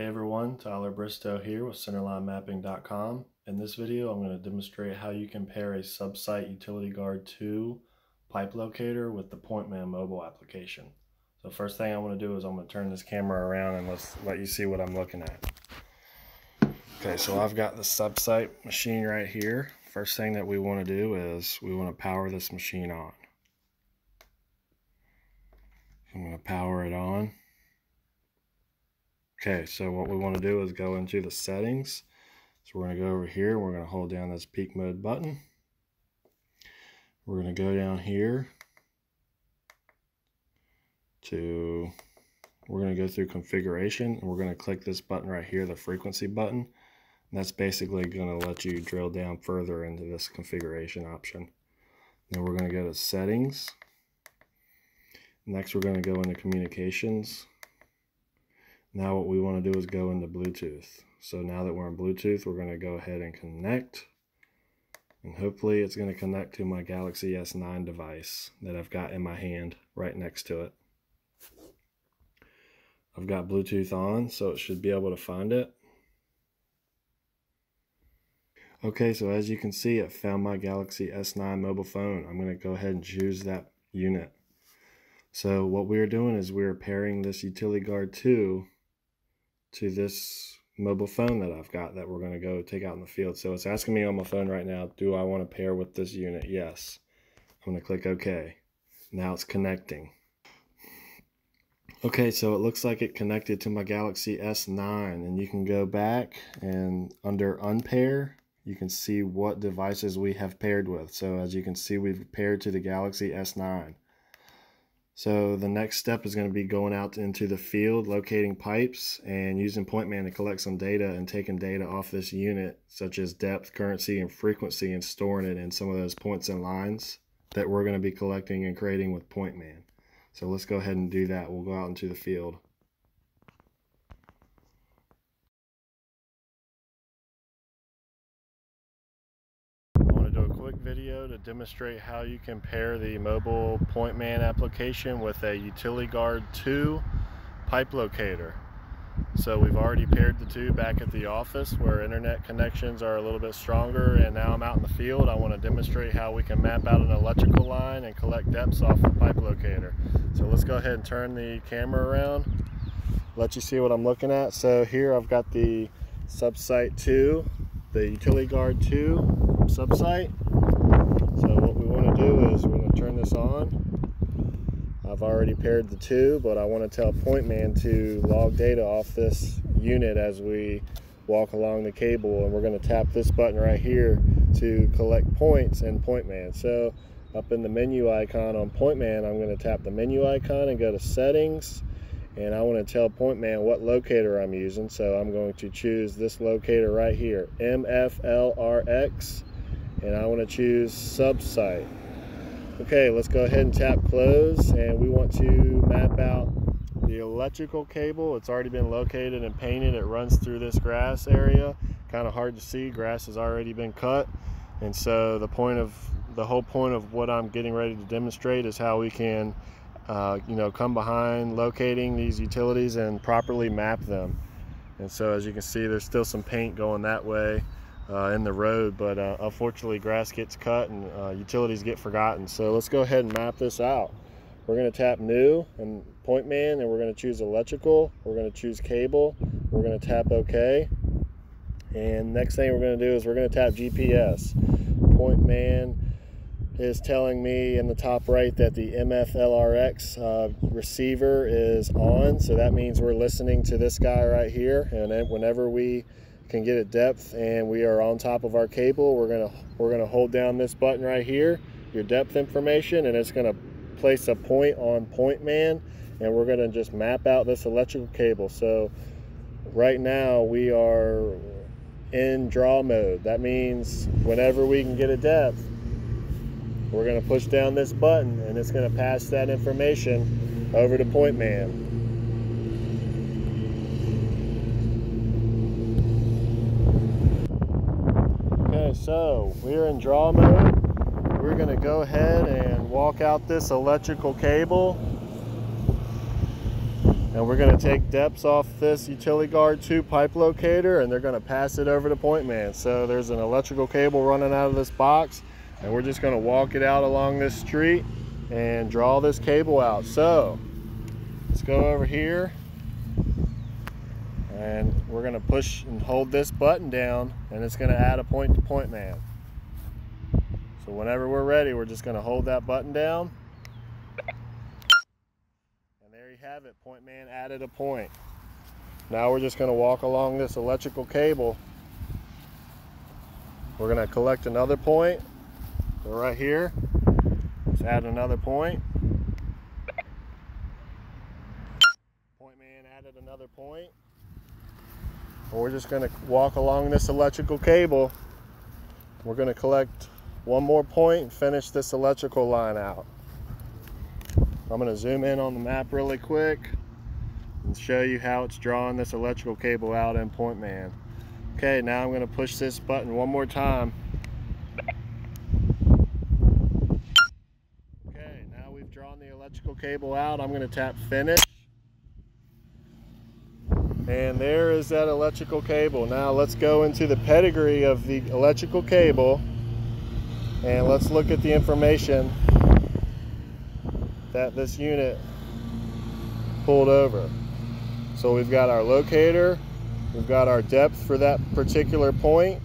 Hey everyone, Tyler Bristow here with centerlinemapping.com. In this video, I'm going to demonstrate how you can pair a Subsite Utiliguard 2 pipe locator with the PointMan mobile application. So first thing I want to do is I'm going to turn this camera around and let's let you see what I'm looking at. Okay, so I've got the Subsite machine right here. First thing that we want to do is we want to power this machine on. I'm going to power it on. Okay, so what we want to do is go into the settings. So we're going to go over here. We're going to hold down this peak mode button. We're going to go down here to, we're going to go through configuration and we're going to click this button right here, the frequency button. And that's basically going to let you drill down further into this configuration option. Then we're going to go to settings. Next, we're going to go into communications. Now what we want to do is go into Bluetooth. So now that we're in Bluetooth, we're going to go ahead and connect. And hopefully it's going to connect to my Galaxy S9 device that I've got in my hand right next to it. I've got Bluetooth on, so it should be able to find it. Okay, so as you can see, it found my Galaxy S9 mobile phone. I'm going to go ahead and choose that unit. So what we're doing is we're pairing this Utiliguard 2 to this mobile phone that I've got that we're going to go take out in the field. So it's asking me on my phone right now, do I want to pair with this unit? Yes. I'm going to click OK. Now it's connecting. Okay, so it looks like it connected to my Galaxy S9 and you can go back and under unpair, you can see what devices we have paired with. So as you can see, we've paired to the Galaxy S9. So the next step is going to be going out into the field, locating pipes, and using PointMan to collect some data and taking data off this unit, such as depth, currency, and frequency, and storing it in some of those points and lines that we're going to be collecting and creating with PointMan. So let's go ahead and do that. We'll go out into the field. quick video to demonstrate how you can pair the mobile PointMan application with a Utiliguard 2 pipe locator. So we've already paired the two back at the office where internet connections are a little bit stronger and now I'm out in the field. I want to demonstrate how we can map out an electrical line and collect depths off the pipe locator. So let's go ahead and turn the camera around, let you see what I'm looking at. So here I've got the Subsite 2, the Utiliguard 2 Subsite so what we want to do is we're going to turn this on. I've already paired the two, but I want to tell PointMan to log data off this unit as we walk along the cable and we're going to tap this button right here to collect points in PointMan. So up in the menu icon on PointMan, I'm going to tap the menu icon and go to settings and I want to tell PointMan what locator I'm using. So I'm going to choose this locator right here, MFLRX and I want to choose subsite. Okay, let's go ahead and tap close and we want to map out the electrical cable. It's already been located and painted. It runs through this grass area. Kind of hard to see. Grass has already been cut. And so the point of the whole point of what I'm getting ready to demonstrate is how we can uh, you know, come behind locating these utilities and properly map them. And so as you can see, there's still some paint going that way uh, in the road, but uh, unfortunately grass gets cut and uh, utilities get forgotten. So let's go ahead and map this out. We're going to tap new and PointMan and we're going to choose electrical. We're going to choose cable. We're going to tap OK. And next thing we're going to do is we're going to tap GPS. PointMan is telling me in the top right that the MFLRX uh, receiver is on. So that means we're listening to this guy right here. And whenever we can get it depth and we are on top of our cable we're gonna we're gonna hold down this button right here your depth information and it's gonna place a point on PointMan and we're gonna just map out this electrical cable. So right now we are in draw mode. That means whenever we can get a depth we're to push down this button and it's to pass that information over to PointMan so we're in draw mode. We're gonna go ahead and walk out this electrical cable. and we're going to take depths off this Utiliguard 2 pipe locator and they're going to pass it over to PointMan so there's an electrical cable running out of this box and we're just going to walk it out along this street and draw this cable out so let's go over here and we're going to push and hold this button down and it's going to add a point to PointMan so whenever we're ready we're just going to hold that button down And there you have it, PointMan added a point. Now we're just gonna walk along this electrical cable. We're gonna collect another point. So right here, let's add another point. PointMan added another point. We're just gonna walk along this electrical cable. We're gonna collect one more point and finish this electrical line out. I'm going to zoom in on the map really quick and show you how it's drawing this electrical cable out in PointMan. Okay, now I'm going to push this button one more time. Okay, now we've drawn the electrical cable out. I'm going to tap finish. And there is that electrical cable. Now let's go into the pedigree of the electrical cable and let's look at the information that this unit pulled over. So we've got our locator, we've got our depth for that particular point,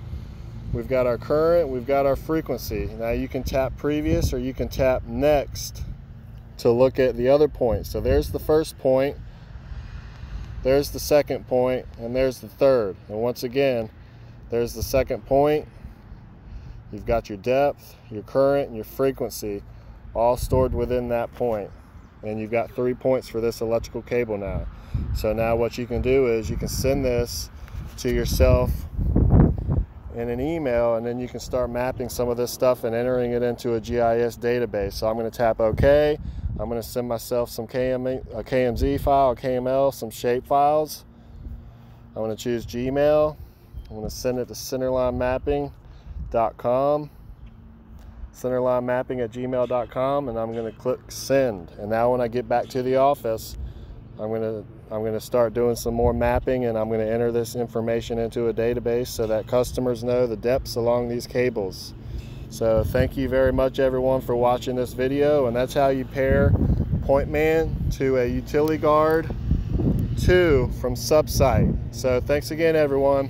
we've got our current, we've got our frequency. Now you can tap previous or you can tap next to look at the other point. So there's the first point, there's the second point, and there's the third. And once again, there's the second point, you've got your depth, your current, and your frequency all stored within that point. and you've got three points for this electrical cable now so now what you can do is you can send this to yourself in an email and then you can start mapping some of this stuff and entering it into a GIS database so I'm going to tap OK I'm going to send myself some KM, a KMZ file, a KML, some shape files. I'm going to choose Gmail. I'm going to send it to centerlinemapping.com centerline mapping at gmail.com and I'm going to click send. And now when I get back to the office I'm to I'm going to start doing some more mapping and I'm going to enter this information into a database so that customers know the depths along these cables so thank you very much everyone for watching this video and that's how you pair PointMan to a Utiliguard 2 from Subsite. So thanks again everyone